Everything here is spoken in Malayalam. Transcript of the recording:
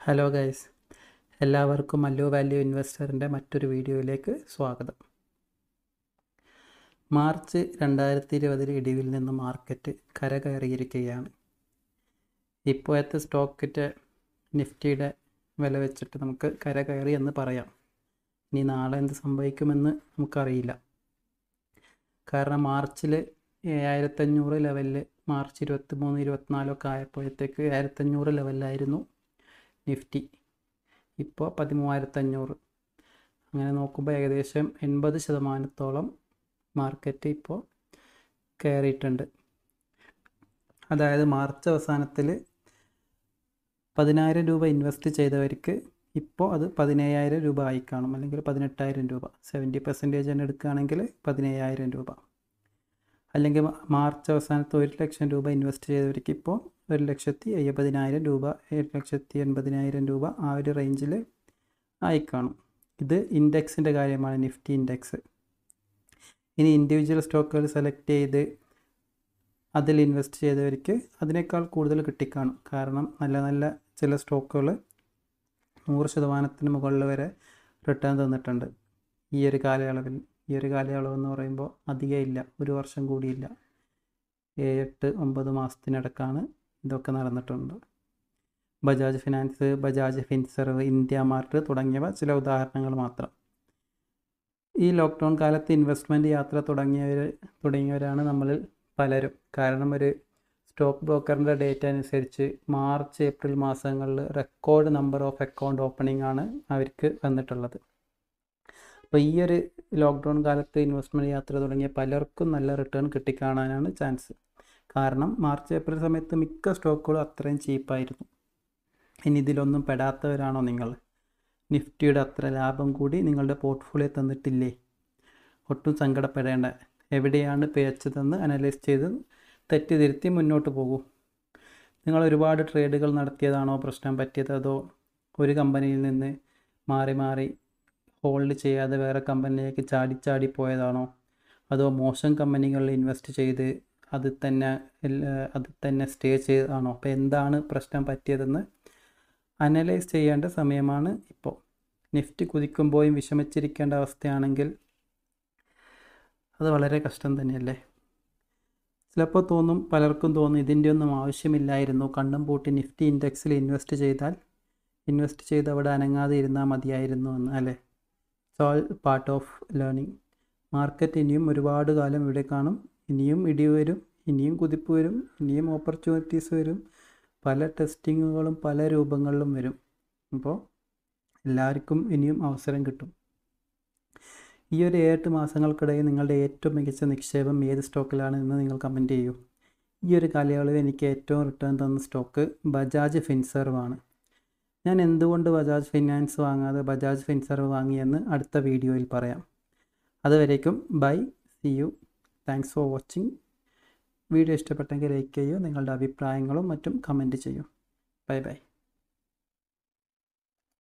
ഹലോ ഗൈസ് എല്ലാവർക്കും അല്ലോ വാല്യൂ ഇൻവെസ്റ്ററിന്റെ മറ്റൊരു വീഡിയോയിലേക്ക് സ്വാഗതം. മാർച്ച് രണ്ടായിരത്തി ഇരുപതിൽ ഇടിവിൽ നിന്ന് മാർക്കറ്റ് കരകയറിയിരിക്കുകയാണ്. ഇപ്പോഴത്തെ സ്റ്റോക്കിന്റെ നിഫ്റ്റിയുടെ വില വെച്ചിട്ട് നമുക്ക് കരകയറി എന്ന് പറയാം. ഇനി നാളെ എന്ത് സംഭവിക്കുമെന്ന് നമുക്കറിയില്ല. കാരണം മാർച്ചിൽ ഏഴായിരത്തഞ്ഞൂറ് ലെവലിൽ മാർച്ച് ഇരുപത്തി മൂന്ന് ഇരുപത്തിനാലൊക്കെ ആയപ്പോഴത്തേക്ക് ഏഴായിരത്തഞ്ഞൂറ് ലെവലിലായിരുന്നു നിഫ്റ്റി. ഇപ്പോൾ പതിമൂവായിരത്തഞ്ഞൂറ്. അങ്ങനെ നോക്കുമ്പോൾ ഏകദേശം എൺപത് ശതമാനത്തോളം മാർക്കറ്റ് ഇപ്പോൾ കയറിയിട്ടുണ്ട് അതായത് മാർച്ച് അവസാനത്തിൽ പതിനായിരം രൂപ ഇൻവെസ്റ്റ് ചെയ്തവർക്ക് ഇപ്പോൾ അത് പതിനേഴായിരം രൂപ ആയി കാണും. അല്ലെങ്കിൽ പതിനെട്ടായിരം രൂപ. സെവന്റി പെർസെന്റേജ് തന്നെ എടുക്കുകയാണെങ്കിൽ പതിനേഴായിരം രൂപ. അല്ലെങ്കിൽ മാർച്ച് അവസാനത്ത് ഒരു ലക്ഷം രൂപ ഇൻവെസ്റ്റ് ചെയ്തവർക്ക് ഇപ്പോൾ ഒരു ലക്ഷത്തി എഴുപതിനായിരം രൂപ ഏഴ് ലക്ഷത്തി എൺപതിനായിരം രൂപ ആ ഒരു റേഞ്ചിൽ ആയിക്കാണും. ഇത് ഇൻഡെക്സിന്റെ കാര്യമാണ് നിഫ്റ്റി ഇൻഡെക്സ്. ഇനി ഇൻഡിവിജ്വൽ സ്റ്റോക്കുകൾ സെലക്ട് ചെയ്ത് അതിൽ ഇൻവെസ്റ്റ് ചെയ്തവർക്ക് അതിനേക്കാൾ കൂടുതൽ കിട്ടിക്കാണും. കാരണം നല്ല നല്ല ചില സ്റ്റോക്കുകൾ നൂറ് ശതമാനത്തിന് മുകളിൽ വരെ റിട്ടേൺ തന്നിട്ടുണ്ട്. ഈ ഒരു കാലയളവിൽ. ഈ ഒരു കാലയളവ് എന്ന് പറയുമ്പോൾ അധികം ഇല്ല ഒരു വർഷം കൂടിയില്ല. എട്ട് ഒമ്പത് മാസത്തിനിടക്കാണ് ഇതൊക്കെ നടന്നിട്ടുണ്ട്. Bajaj finance Bajaj Finserv IndiaMART തുടങ്ങിയവ ചില ഉദാഹരണങ്ങൾ മാത്രം. ഈ ലോക്ക്ഡൗൺ കാലത്ത് ഇൻവെസ്റ്റ്മെന്റ് യാത്ര തുടങ്ങിയവർ തുടങ്ങിയവരാണ് നമ്മളിൽ പലരും. കാരണം ഒരു സ്റ്റോക്ക് ബ്രോക്കറിന്റെ ഡേറ്റ അനുസരിച്ച് മാർച്ച് ഏപ്രിൽ മാസങ്ങളിൽ record number of account opening ആണ് അവർക്ക് വന്നിട്ടുള്ളത്. അപ്പോൾ ഈ ഒരു ലോക്ക്ഡൗൺ കാലത്ത് ഇൻവെസ്റ്റ്മെന്റ് യാത്ര തുടങ്ങിയ പലർക്കും നല്ല റിട്ടേൺ കിട്ടിക്കാണാനാണ് ചാൻസ് കാരണം മാർച്ച് ഏപ്രിൽ സമയത്ത് മിക്ക സ്റ്റോക്കുകളും അത്രയും ചീപ്പായിരുന്നു. ഇനി ഇതിലൊന്നും പെടാത്തവരാണോ നിങ്ങൾ? നിഫ്റ്റിയുടെ അത്ര ലാഭം കൂടി നിങ്ങളുടെ പോർട്ട്ഫോളിയോ തന്നിട്ടില്ലേ? ഒട്ടും സങ്കടപ്പെടേണ്ട. എവിടെയാണ് പേച്ചതെന്ന് അനലൈസ് ചെയ്ത് തെറ്റിതിരുത്തി മുന്നോട്ട് പോകൂ. നിങ്ങൾ ഒരുപാട് ട്രേഡുകൾ നടത്തിയതാണോ പ്രശ്നം പറ്റിയത്? അതോ ഒരു കമ്പനിയിൽ നിന്ന് മാറി മാറി ഹോൾഡ് ചെയ്യാതെ വേറെ കമ്പനിയിലേക്ക് ചാടി ചാടി പോയതാണോ? അതോ മോശം കമ്പനികളിൽ ഇൻവെസ്റ്റ് ചെയ്ത് അത് തന്നെ അത് തന്നെ സ്റ്റേ ചെയ്തതാണോ അപ്പോൾ എന്താണ് പ്രശ്നം പറ്റിയതെന്ന് അനലൈസ് ചെയ്യേണ്ട സമയമാണ് ഇപ്പോൾ. നിഫ്റ്റി കുതിക്കുമ്പോഴും വിഷമിച്ചിരിക്കേണ്ട അവസ്ഥയാണെങ്കിൽ അത് വളരെ കഷ്ടം തന്നെയല്ലേ? ചിലപ്പോൾ തോന്നും പലർക്കും തോന്നും ഇതിന്റെ ഒന്നും ആവശ്യമില്ലായിരുന്നു. കണ്ണും പൂട്ടി നിഫ്റ്റി ഇൻഡെക്സിൽ ഇൻവെസ്റ്റ് ചെയ്താൽ ഇൻവെസ്റ്റ് ചെയ്ത് അവിടെ അനങ്ങാതെ ഇരുന്നാൽ മതിയായിരുന്നു എന്ന് അല്ലേ? It's all part of learning. Market ഇനിയും ഒരുപാട് കാലം ഇവിടെ കാണും. ഇനിയും ഇടിവ് വരും ഇനിയും കുതിപ്പ് വരും ഇനിയും ഓപ്പർച്യൂണിറ്റീസ് വരും പല ടെസ്റ്റിങ്ങുകളും പല രൂപങ്ങളിലും വരും. അപ്പോൾ എല്ലാവർക്കും ഇനിയും അവസരം കിട്ടും. ഈ ഒരു ഏഴെട്ട് മാസങ്ങൾക്കിടയിൽ നിങ്ങളുടെ ഏറ്റവും മികച്ച നിക്ഷേപം ഏത് സ്റ്റോക്കിലാണ് എന്ന് നിങ്ങൾ കമന്റ് ചെയ്യൂ. ഈ ഒരു കാലയളവിൽ എനിക്ക് ഏറ്റവും റിട്ടേൺ തന്ന സ്റ്റോക്ക് ബജാജ് ഫിൻസർവ് ആണ്. ഞാൻ എന്തുകൊണ്ട് ബജാജ് ഫിനാൻസ് വാങ്ങാതെ ബജാജ് ഫിൻസർവ് വാങ്ങിയെന്ന് അടുത്ത വീഡിയോയിൽ പറയാം. അതുവരേക്കും bye see you thanks for watching video ഇഷ്ടപ്പെട്ടെങ്കിൽ ലൈക്ക് ചെയ്യൂ നിങ്ങളുടെ അഭിപ്രായങ്ങളും മറ്റും കമന്റ് ചെയ്യൂ. Bye bye